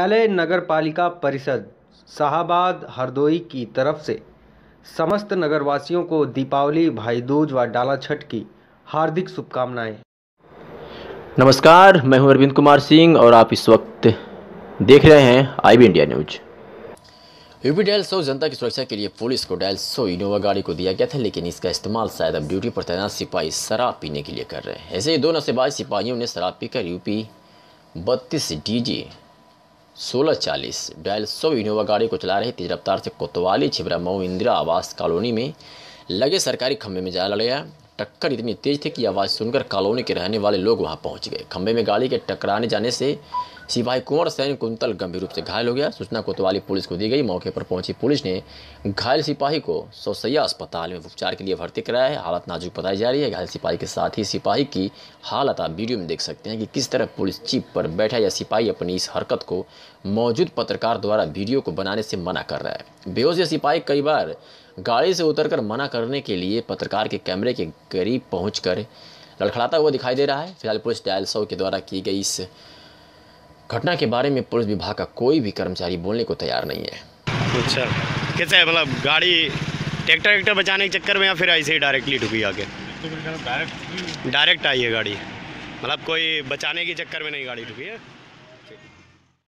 न्यायालय नगर पालिका परिषद शाहबाद हरदोई की तरफ़ से समस्त नगरवासियों को दीपावली भाई दूज व डाला छठ की हार्दिक शुभकामनाएँ। नमस्कार मैं हूँ अरविंद कुमार सिंह और आप इस वक्त देख रहे हैं IB India news UP dial सौ जनता की सुरक्षा के लिए पुलिस को डायल सौ इनोवा गाड़ी को दिया गया था लेकिन इसका इस्तेमाल शायद अब ड्यूटी पर तैनात सिपाही शराब पीने के लिए कर रहे हैं। ऐसे ही दो नशेबाज सिपाहियों ने शराब पीकर यूपी बत्तीस डी जी सोलह चालीस। डायल सौ इनोवा गाड़ी को चला रहे तेज रफ्तार से कोतवाली छिबरा मऊ इंदिरा आवास कॉलोनी में लगे सरकारी खंभे में जा लड़ गया टक्कर इतनी तेज थी कि आवाज़ सुनकर कॉलोनी के रहने वाले लोग वहाँ पहुँच गए। खंभे में गाड़ी के टकराने जाने से सिपाही कुंवर सैन कुंतल गंभीर रूप से घायल हो गया। सूचना कोतवाली पुलिस को दी गई। मौके पर पहुँची पुलिस ने घायल सिपाही को सौसैया अस्पताल में उपचार के लिए भर्ती कराया है। हालत नाजुक बताई जा रही है। घायल सिपाही के साथ ही सिपाही की हालत आप वीडियो में देख सकते हैं कि किस तरह पुलिस चीप पर बैठा या सिपाही अपनी इस हरकत को मौजूद पत्रकार द्वारा वीडियो को बनाने से मना कर रहा है। बेहोश यह सिपाही कई बार गाड़ी से उतरकर मना करने के लिए पत्रकार के कैमरे के करीब पहुंचकर लड़खड़ाता हुआ दिखाई दे रहा है। फ़िलहाल पुलिस डायल सौ के द्वारा की गई इस घटना के बारे में पुलिस विभाग का कोई भी कर्मचारी बोलने को तैयार नहीं है। अच्छा। कैसे है मतलब गाड़ी ट्रैक्टर वैक्टर बचाने के चक्कर में या फिर ऐसे ही डायरेक्टली ढुकी आके डायरेक्ट आई है गाड़ी। मतलब कोई बचाने के चक्कर में नहीं गाड़ी ढुकी है?